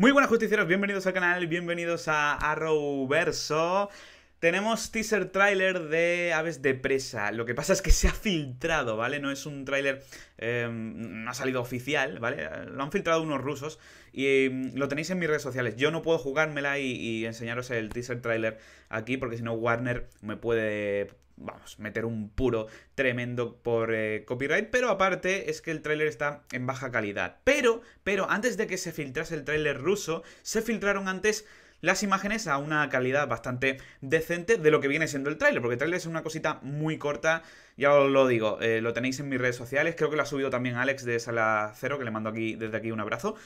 Muy buenas justicieros, bienvenidos al canal, bienvenidos a Arrowverso. Tenemos teaser trailer de Aves de Presa. Lo que pasa es que se ha filtrado, ¿vale? No es un trailer, em, no ha salido oficial, ¿vale? Lo han filtrado unos rusos y em, lo tenéis en mis redes sociales. Yo no puedo jugármela y, enseñaros el teaser trailer aquí porque si no Warner me puede vamos, meter un puro tremendo por eh, copyright, pero aparte es que el tráiler está en baja calidad. Pero, pero antes de que se filtrase el tráiler ruso, se filtraron antes las imágenes a una calidad bastante decente de lo que viene siendo el tráiler, porque el tráiler es una cosita muy corta, ya os lo digo, eh, lo tenéis en mis redes sociales, creo que lo ha subido también Alex de Sala Cero, que le mando aquí desde aquí un abrazo.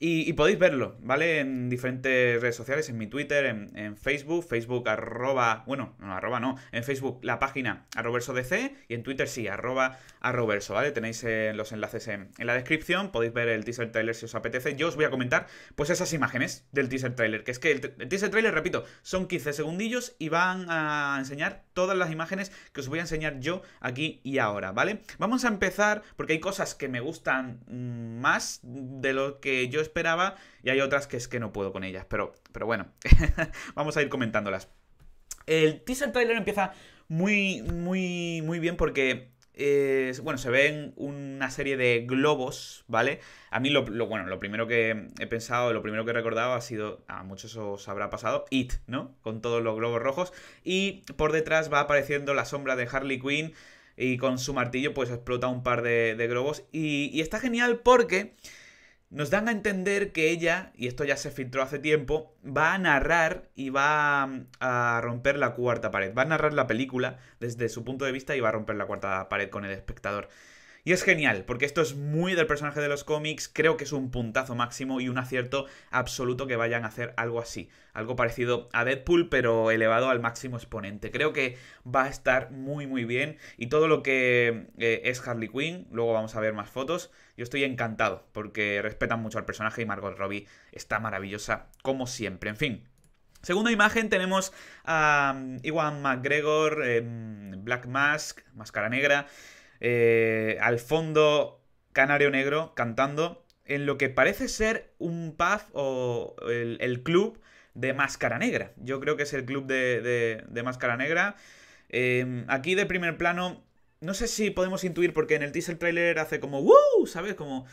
Y, podéis verlo, ¿vale? En diferentes redes sociales, en mi Twitter, en, Facebook, Facebook arroba, bueno, no arroba no, en Facebook la página arroverso DC y en Twitter sí, arroba arroverso, ¿vale? Tenéis eh, los enlaces en, la descripción, podéis ver el teaser trailer si os apetece. Yo os voy a comentar pues esas imágenes del teaser trailer, que es que el, teaser trailer, repito, son 15 segundillos y van a enseñar todas las imágenes que os voy a enseñar yo aquí y ahora, ¿vale? Vamos a empezar porque hay cosas que me gustan mm, más de lo que yo esperaba y hay otras que es que no puedo con ellas. Pero, pero bueno, vamos a ir comentándolas. El teaser trailer empieza muy, muy, muy bien porque bueno, se ven una serie de globos, ¿vale? A mí lo, bueno, lo primero que he pensado, lo primero que he recordado ha sido, a muchos os habrá pasado, It, ¿no? Con todos los globos rojos. Y por detrás va apareciendo la sombra de Harley Quinn y con su martillo pues explota un par de, globos. y está genial porque nos dan a entender que ella, y esto ya se filtró hace tiempo, va a narrar y va a romper la cuarta pared. Va a narrar la película desde su punto de vista y va a romper la cuarta pared con el espectador. Y es genial, porque esto es muy del personaje de los cómics, creo que es un puntazo máximo y un acierto absoluto que vayan a hacer algo así, algo parecido a Deadpool, pero elevado al máximo exponente. Creo que va a estar muy muy bien y todo lo que eh, es Harley Quinn, luego vamos a ver más fotos, yo estoy encantado, porque respetan mucho al personaje y Margot Robbie está maravillosa como siempre. En fin, Segunda imagen tenemos a um, Iwan McGregor, Black Mask, Máscara Negra, eh, al fondo Canario Negro cantando en lo que parece ser un pub o el, club de Máscara Negra. Yo creo que es el club de, de, Máscara Negra. Em, aquí de primer plano, no sé si podemos intuir, porque en el teaser trailer hace como ¡Woo! ¿Sabes? Como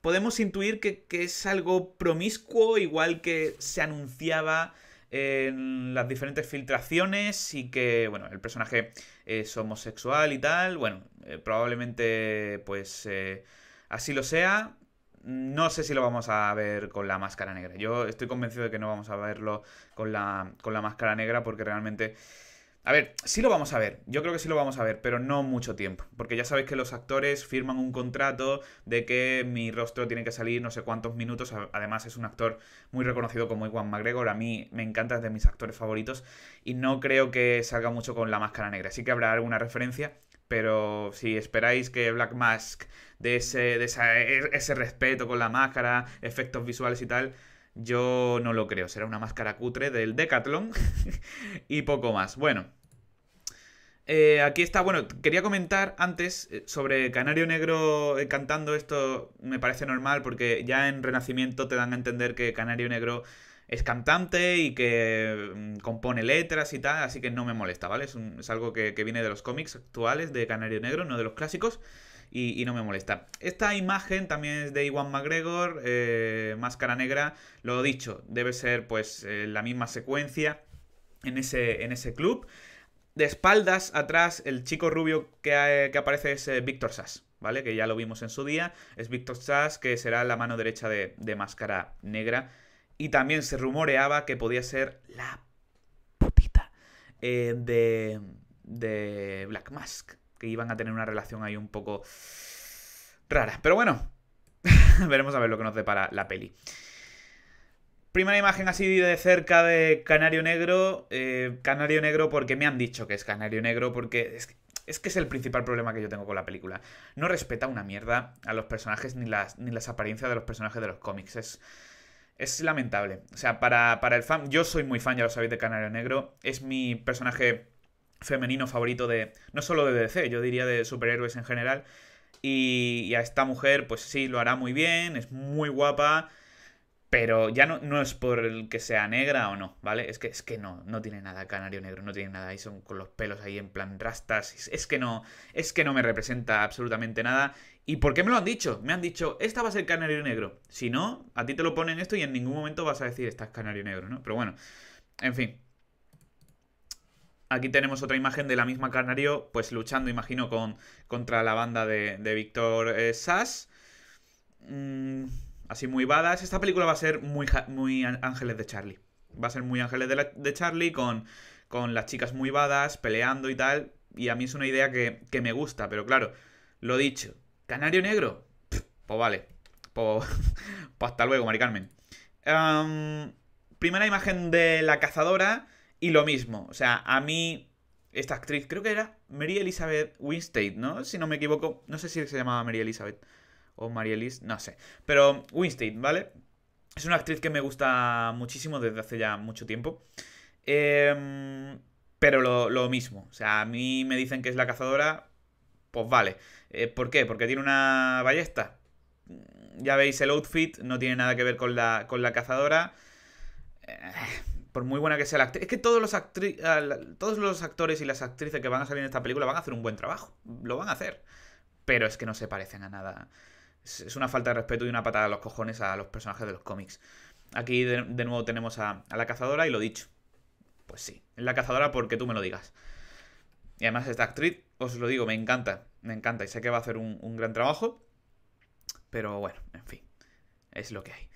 podemos intuir que, que, es algo promiscuo, igual que se anunciaba en las diferentes filtraciones y que, bueno, el personaje es homosexual y tal, bueno, eh, probablemente pues eh, así lo sea. No sé si lo vamos a ver con la máscara negra. Yo estoy convencido de que no vamos a verlo con la, con la máscara negra porque realmente a ver, sí lo vamos a ver, yo creo que sí lo vamos a ver, pero no mucho tiempo, porque ya sabéis que los actores firman un contrato de que mi rostro tiene que salir no sé cuántos minutos, además es un actor muy reconocido como Iwan McGregor, a mí me encanta, es de mis actores favoritos, y no creo que salga mucho con la máscara negra, sí que habrá alguna referencia, pero si esperáis que Black Mask de ese, de e, ese respeto con la máscara, efectos visuales y tal, yo no lo creo, será una máscara cutre del Decathlon y poco más. Bueno, eh, aquí está, bueno, quería comentar antes eh, sobre Canario Negro eh, cantando esto, me parece normal porque ya en Renacimiento te dan a entender que Canario Negro es cantante y que mm, compone letras y tal, así que no me molesta, ¿vale? Es, algo que, que, viene de los cómics actuales de Canario Negro, no de los clásicos y, no me molesta. Esta imagen también es de Iwan McGregor, eh, Máscara Negra, lo dicho, debe ser pues eh, la misma secuencia en ese, en ese club. De espaldas, atrás, el chico rubio que, eh, aparece es Víctor Sass, ¿vale? Que ya lo vimos en su día. Es Víctor Sass, que será la mano derecha de, Máscara Negra. Y también se rumoreaba que podía ser la putita de, de Black Mask que iban a tener una relación ahí un poco rara. Pero bueno, veremos a ver lo que nos depara la peli. Primera imagen así de cerca de Canario Negro. Eh, Canario Negro porque me han dicho que es Canario Negro porque es que, es que es el principal problema que yo tengo con la película. No respeta una mierda a los personajes ni las, ni las apariencias de los personajes de los cómics. Es, es lamentable. O sea, para, para el fan, yo soy muy fan, ya lo sabéis, de Canario Negro. Es mi personaje femenino favorito de, no solo de DC, yo diría de superhéroes en general. Y, a esta mujer, pues sí, lo hará muy bien, es muy guapa. Pero ya no, no es por el que sea negra o no, ¿vale? Es que, es que no, no tiene nada canario negro, no tiene nada. Ahí son con los pelos ahí en plan rastas. Es, que no, es que no me representa absolutamente nada. ¿Y por qué me lo han dicho? Me han dicho, esta va a ser canario negro. Si no, a ti te lo ponen esto y en ningún momento vas a decir, esta es canario negro, ¿no? Pero bueno, en fin. Aquí tenemos otra imagen de la misma Canario, pues luchando, imagino, con, contra la banda de, de Víctor eh, Sass. Mm, así muy badass. Esta película va a ser muy, muy Ángeles de Charlie. Va a ser muy Ángeles de, Charlie con, con las chicas muy badass, peleando y tal. Y a mí es una idea que, me gusta, pero claro, lo dicho. ¿Canario negro? pues vale. Pues, hasta luego, Mari Carmen. primera imagen de la cazadora y lo mismo. O sea, a mí esta actriz, creo que era Mary Elizabeth Winstead, ¿no? Si no me equivoco. No sé si se llamaba Mary Elizabeth o María Elise, no sé. Pero Winstead, ¿vale? Es una actriz que me gusta muchísimo desde hace ya mucho tiempo. Em, pero lo, mismo. O sea, a mí me dicen que es la cazadora. Pues vale. Eh, ¿Por qué? Porque tiene una ballesta. Ya veis, el outfit no tiene nada que ver con la, con la cazadora. Eh, por muy buena que sea la actriz. Es que todos los, todos los actores y las actrices que van a salir en esta película van a hacer un buen trabajo. Lo van a hacer. Pero es que no se parecen a nada es una falta de respeto y una patada a los cojones a los personajes de los cómics. Aquí de, nuevo tenemos a, la cazadora y lo dicho. Pues sí, es la cazadora porque tú me lo digas. Y además esta actriz, os lo digo, me encanta, me encanta y sé que va a hacer un, gran trabajo. Pero bueno, en fin, es lo que hay.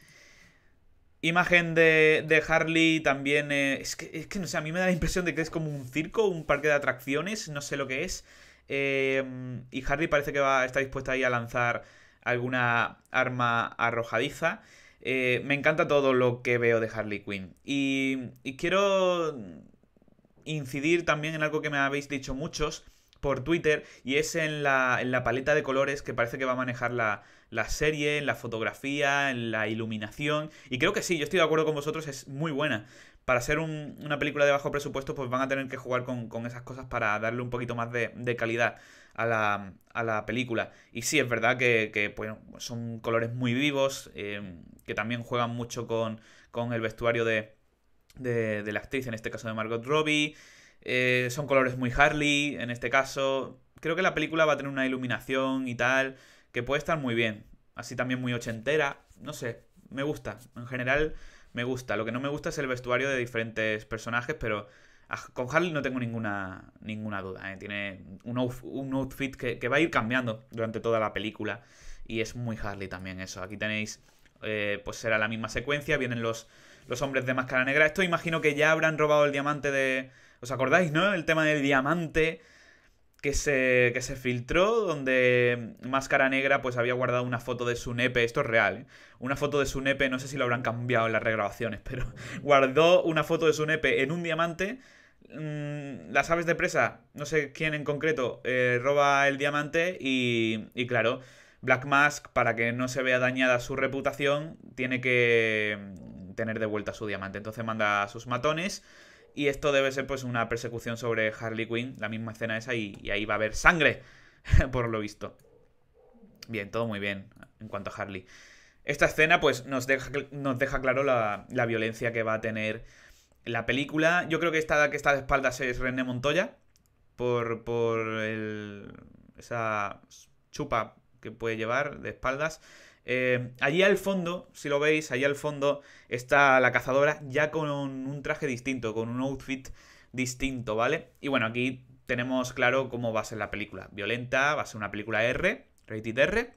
Imagen de, Harley también. Eh, es, que, es que no sé, a mí me da la impresión de que es como un circo, un parque de atracciones, no sé lo que es. Eh, y Harley parece que va, está dispuesta ahí a lanzar alguna arma arrojadiza. Eh, me encanta todo lo que veo de Harley Quinn. Y, quiero incidir también en algo que me habéis dicho muchos por Twitter y es en la, en la paleta de colores que parece que va a manejar la, la, serie, en la fotografía, en la iluminación. Y creo que sí, yo estoy de acuerdo con vosotros, es muy buena para ser una película de bajo presupuesto, pues van a tener que jugar con, esas cosas para darle un poquito más de, calidad a la, a la, película. Y sí, es verdad que, son colores muy vivos, eh, que también juegan mucho con, el vestuario de, de, la actriz, en este caso de Margot Robbie. Eh, son colores muy Harley, en este caso. Creo que la película va a tener una iluminación y tal, que puede estar muy bien. Así también muy ochentera. No sé, me gusta. En general me gusta. Lo que no me gusta es el vestuario de diferentes personajes, pero con Harley no tengo ninguna, ninguna duda. ¿eh? Tiene un, outfit que, va a ir cambiando durante toda la película. Y es muy Harley también eso. Aquí tenéis, eh, pues será la misma secuencia. Vienen los, los hombres de máscara negra. Esto imagino que ya habrán robado el diamante de... ¿Os acordáis, no? El tema del diamante que se, que se filtró, donde Máscara Negra pues había guardado una foto de su nepe, esto es real, ¿eh? una foto de su nepe, no sé si lo habrán cambiado en las regrabaciones, pero guardó una foto de su nepe en un diamante. Mm, las aves de presa, no sé quién en concreto, eh, roba el diamante y, y claro, Black Mask, para que no se vea dañada su reputación, tiene que tener de vuelta su diamante. Entonces manda a sus matones y esto debe ser pues una persecución sobre Harley Quinn, la misma escena esa, y, ahí va a haber sangre, por lo visto. Bien, todo muy bien en cuanto a Harley. Esta escena pues nos deja, nos deja claro la, violencia que va a tener la película. Yo creo que esta que está de espaldas es René Montoya, por, por el, esa chupa que puede llevar de espaldas. Eh, allí al fondo, si lo veis, allí al fondo está la cazadora ya con un traje distinto, con un outfit distinto, ¿vale? Y bueno, aquí tenemos claro cómo va a ser la película. Violenta, va a ser una película R, rated R,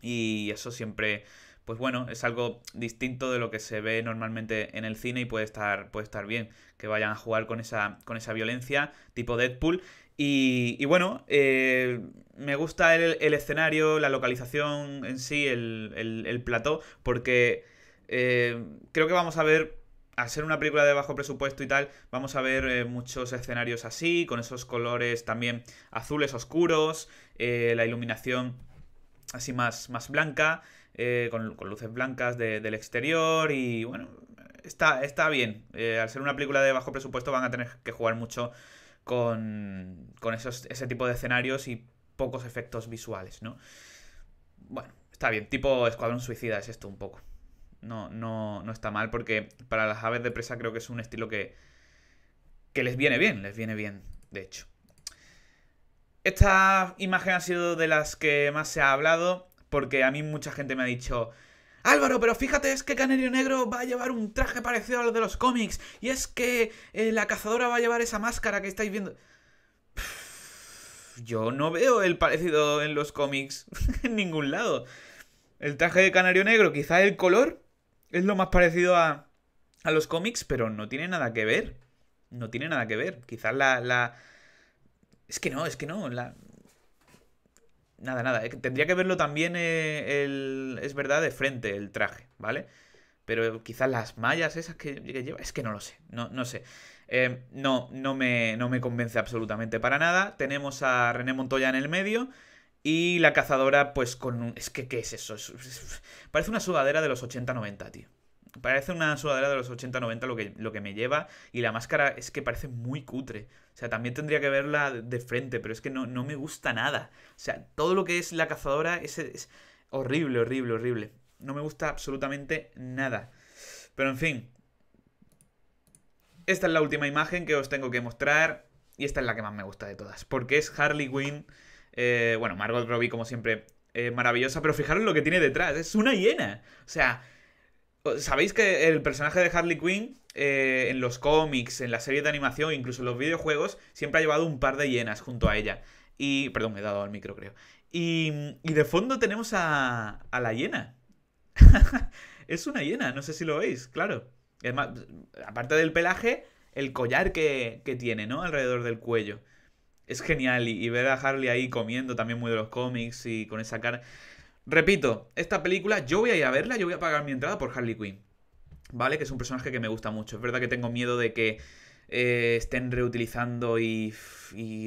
y eso siempre, pues bueno, es algo distinto de lo que se ve normalmente en el cine y puede estar, puede estar bien que vayan a jugar con esa, con esa violencia tipo Deadpool. Y, bueno, eh, me gusta el, escenario, la localización en sí, el, plató, porque eh, creo que vamos a ver, al ser una película de bajo presupuesto y tal, vamos a ver eh, muchos escenarios así, con esos colores también azules oscuros, la iluminación así más, más blanca, con, luces blancas del exterior y bueno, está, está bien. al ser una película de bajo presupuesto van a tener que jugar mucho con, con esos, ese tipo de escenarios y pocos efectos visuales, ¿no? Bueno, está bien, tipo Escuadrón Suicida es esto un poco. No, no, no está mal porque para las aves de presa creo que es un estilo que, que les viene bien, les viene bien, de hecho. Esta imagen ha sido de las que más se ha hablado porque a mí mucha gente me ha dicho... Álvaro, pero fíjate, es que Canario Negro va a llevar un traje parecido a los de los cómics. Y es que eh, la cazadora va a llevar esa máscara que estáis viendo. Yo no veo el parecido en los cómics en ningún lado. El traje de Canario Negro, quizá el color es lo más parecido a, a los cómics, pero no tiene nada que ver. No tiene nada que ver. Quizás la, la... Es que no, es que no. La... Nada, nada. Tendría que verlo también, eh, el... es verdad, de frente el traje, ¿vale? Pero quizás las mallas esas que, lleva... Es que no lo sé. No, no sé. Eh, no, no me, no me convence absolutamente para nada. Tenemos a René Montoya en el medio. Y la cazadora, pues con un... Es que, ¿qué es eso? Parece una sudadera de los 80-90, tío. Parece una sudadera de los 80-90 lo que, lo que me lleva. Y la máscara es que parece muy cutre. O sea, también tendría que verla de frente, pero es que no, no me gusta nada. O sea, todo lo que es la cazadora es, es horrible, horrible, horrible. No me gusta absolutamente nada. Pero en fin. Esta es la última imagen que os tengo que mostrar. Y esta es la que más me gusta de todas. Porque es Harley Quinn. Eh, bueno, Margot Robbie, como siempre, eh, maravillosa. Pero fijaros lo que tiene detrás. Es una hiena. O sea, ¿Sabéis que el personaje de Harley Quinn eh, en los cómics, en la serie de animación, incluso en los videojuegos, siempre ha llevado un par de hienas junto a ella? Y. Perdón, me he dado al micro, creo. Y, y de fondo tenemos a, a la hiena. es una hiena, no sé si lo veis, claro. más, aparte del pelaje, el collar que, que, tiene, ¿no? Alrededor del cuello. Es genial. Y, y ver a Harley ahí comiendo también muy de los cómics y con esa cara. Repito, esta película yo voy a ir a verla, yo voy a pagar mi entrada por Harley Quinn. ¿Vale? Que es un personaje que me gusta mucho. Es verdad que tengo miedo de que eh, estén reutilizando y,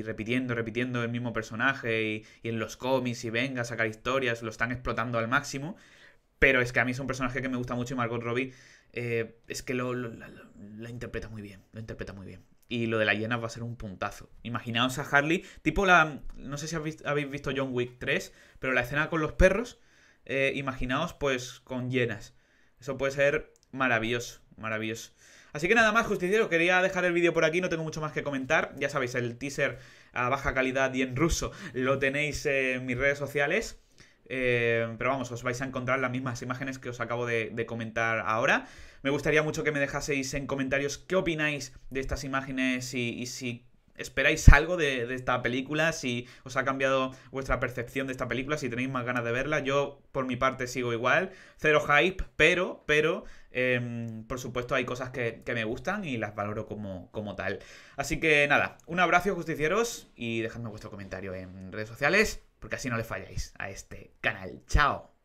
repitiendo, repitiendo el mismo personaje y, en los cómics y venga a sacar historias, lo están explotando al máximo. Pero es que a mí es un personaje que me gusta mucho y Margot Robbie eh, es que lo, interpreta muy bien, lo interpreta muy bien. Y lo de la hiena va a ser un puntazo. Imaginaos a Harley, tipo la. No sé si habéis visto John Wick 3, pero la escena con los perros. Eh, imaginaos, pues, con hienas. Eso puede ser maravilloso, maravilloso. Así que nada más, justiciero, quería dejar el vídeo por aquí, no tengo mucho más que comentar. Ya sabéis, el teaser a baja calidad y en ruso lo tenéis en mis redes sociales. Eh, pero vamos, os vais a encontrar las mismas imágenes que os acabo de, comentar ahora. Me gustaría mucho que me dejaseis en comentarios qué opináis de estas imágenes y, si esperáis algo de, esta película, si os ha cambiado vuestra percepción de esta película, si tenéis más ganas de verla. Yo, por mi parte, sigo igual. Cero hype, pero, pero, eh, por supuesto, hay cosas que, que, me gustan y las valoro como, como tal. Así que nada, un abrazo, justicieros, y dejadme vuestro comentario en redes sociales porque así no le falláis a este canal. ¡Chao!